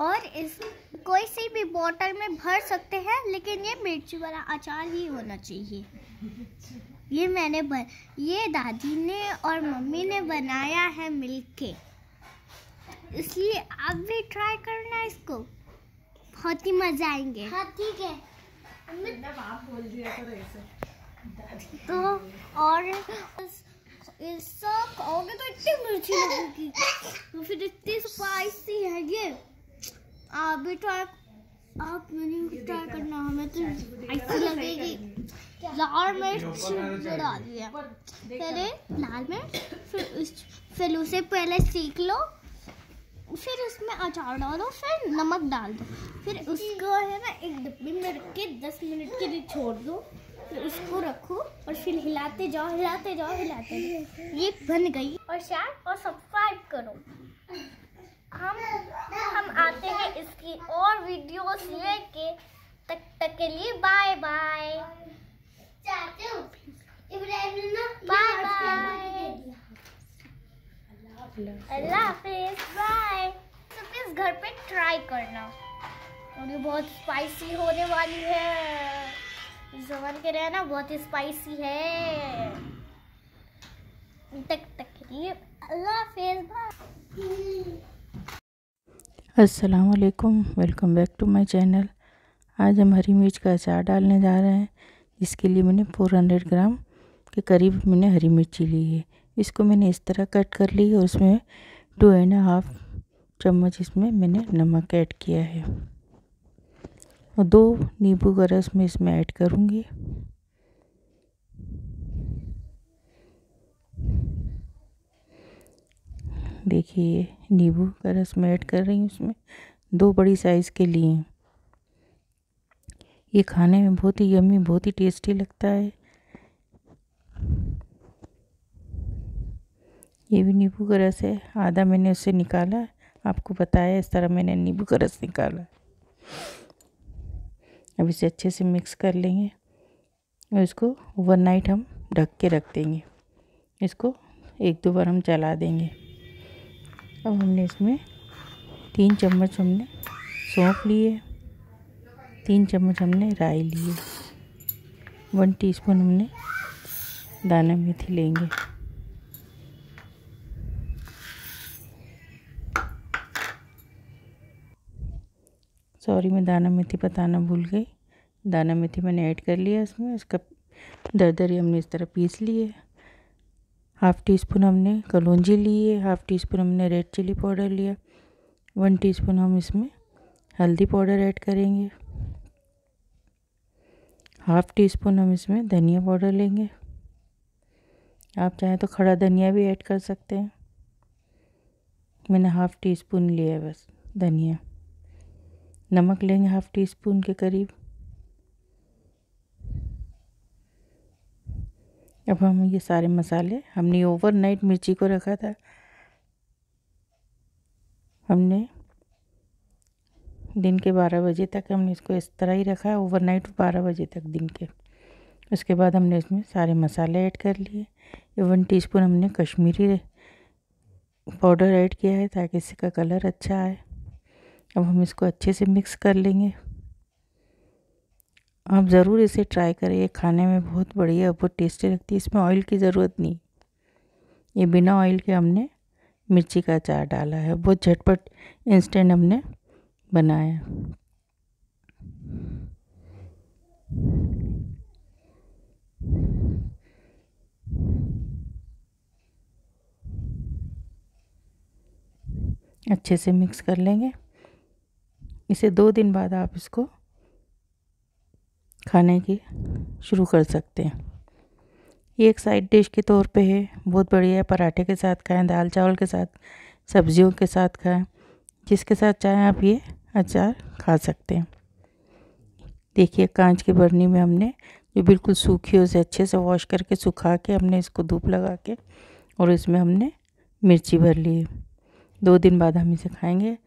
और इस कोई सी भी बोतल में भर सकते हैं लेकिन ये मिर्ची वाला अचार ही होना चाहिए। ये मैंने बन, ये दादी ने और मम्मी ने बनाया है मिलके। इसलिए आप भी ट्राई करना इसको। बहुत ही मज़ा आएँगे। हाँ ठीक है। तो और इसको खाओगे तो इतनी मिर्ची लगेगी। तो फिर इतनी स्पाइसी है ये। आप भी ट्राई आप मैंने ट्राई करना, हमें तो ऐसी लगेगी। लाल मिर्च डाल दिया पहले लाल मिर्च, फिर उस, फिर उसे पहले सीख लो, फिर उसमें अचार डालो फिर नमक डाल दो। फिर उसको है ना, एक डब्बे में रख के दस मिनट के लिए छोड़ दो। फिर उसको रखो और फिर हिलाते जाओ हिलाते जाओ हिलाते जाओ। ये बन गई। और शेयर और सब्सक्राइब करो। हम आते हैं इसकी और वीडियोस लेके। तक तक के लिए बाय बाय बाय बाय अल्लाह हाफिज। बाय तो प्लीज़ घर पे ट्राई करना। और ये बहुत स्पाइसी होने वाली है। जबान के रहना बहुत स्पाइसी है। तक तक के लिए अल्लाह हाफिज। बाय अस्सलाम वालेकुम welcome back to my channel आज हम हरी मिर्च का अचार डालने जा रहे हैं। इसके लिए मैंने 400 ग्राम के करीब मैंने हरी मिर्ची ली है। इसको मैंने इस तरह कट कर ली और उसमें टू एंड हाफ़ चम्मच इसमें मैंने नमक ऐड किया है। और दो नींबू का रस मैं इसमें ऐड करूँगी। देखिए, नींबू का रस मैं ऐड कर रही हूँ उसमें दो बड़ी साइज़ के लिए। ये खाने में बहुत ही यमी बहुत ही टेस्टी लगता है। ये भी नींबू का रस है। आधा मैंने उससे निकाला। आपको बताया इस तरह मैंने नींबू का रस निकाला। अब इसे अच्छे से मिक्स कर लेंगे। और इसको ओवरनाइट हम ढक के रख देंगे। इसको एक दो बार हम चला देंगे। अब हमने इसमें तीन चम्मच हमने सौंफ लिए, तीन चम्मच हमने राई लिए। वन टीस्पून हमने दाना मेथी लेंगे। सॉरी मैं दाना मेथी बताना भूल गई। दाना मेथी मैंने ऐड कर लिया इसमें, इसका दर दरदरी हमने इस तरह पीस लिए। हाफ़ टी स्पून हमने कलौंजी ली है, हाफ़ टी स्पून हमने रेड चिली पाउडर लिया, वन टीस्पून हम इसमें हल्दी पाउडर ऐड करेंगे, हाफ़ टी स्पून हम इसमें धनिया पाउडर लेंगे। आप चाहें तो खड़ा धनिया भी ऐड कर सकते हैं। मैंने हाफ़ टी स्पून लिया है बस, धनिया। नमक लेंगे हाफ़ टी स्पून के करीब। अब हम ये सारे मसाले, हमने ओवरनाइट मिर्ची को रखा था। हमने दिन के बारह बजे तक हमने इसको इस तरह ही रखा है ओवरनाइट बारह बजे तक दिन के। उसके बाद हमने इसमें सारे मसाले ऐड कर लिए। वन टीस्पून हमने कश्मीरी पाउडर ऐड किया है ताकि इसका कलर अच्छा आए। अब हम इसको अच्छे से मिक्स कर लेंगे। आप ज़रूर इसे ट्राई करें। खाने में बहुत बढ़िया बहुत टेस्टी लगती है। इसमें ऑयल की ज़रूरत नहीं। ये बिना ऑयल के हमने मिर्ची का अचार डाला है। बहुत झटपट इंस्टेंट हमने बनाया अच्छे से मिक्स कर लेंगे। इसे दो दिन बाद आप इसको खाने की शुरू कर सकते हैं। ये एक साइड डिश के तौर पे है। बहुत बढ़िया है। पराठे के साथ खाएँ, दाल चावल के साथ, सब्जियों के साथ खाएँ। जिसके साथ चाहें आप ये अचार खा सकते हैं। देखिए, कांच की बर्नी में हमने जो बिल्कुल सूखी उसे अच्छे से वॉश करके सुखा के हमने इसको धूप लगा के और इसमें हमने मिर्ची भर ली दो दिन बाद हम इसे खाएँगे।